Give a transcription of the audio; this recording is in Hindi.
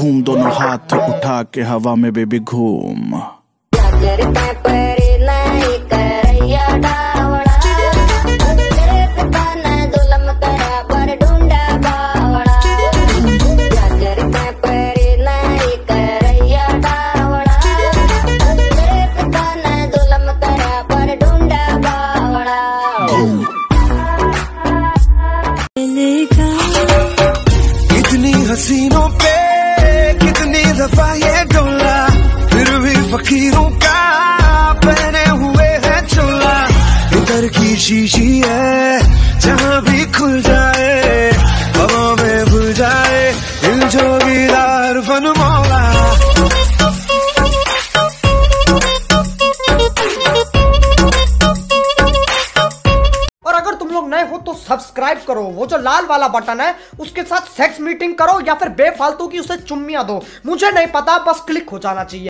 धूम दोनों हाथ उठा के हवा में बेबी घूम। दफ़ा ये डोला, फिर भी फकीरों का पहने हुए है चोला। इधर की शीशी है, जहाँ भी खुल जाए हवा में भूल जाए, दिल जोगीदार फन मौला। लोग नए हो तो सब्सक्राइब करो। वो जो लाल वाला बटन है, उसके साथ सेक्स मीटिंग करो या फिर बेफालतू की उसे चुम्मिया दो। मुझे नहीं पता, बस क्लिक हो जाना चाहिए।